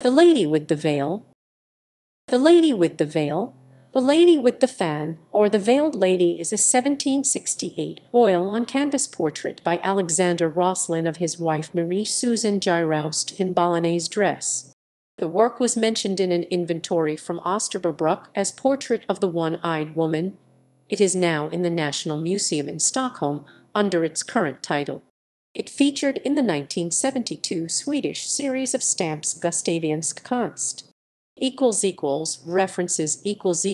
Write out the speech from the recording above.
The Lady with the Veil The Lady with the Veil, The Lady with the Fan, or The Veiled Lady is a 1768 oil on canvas portrait by Alexander Roslin of his wife Marie Suzanne Giroust in Bolognese dress. The work was mentioned in an inventory from Österbybruk as Portrait of the One Eyed Woman. It is now in the Nationalmuseum in Stockholm under its current title. It featured in the 1972 Swedish series of stamps Gustaviansk Konst. References equals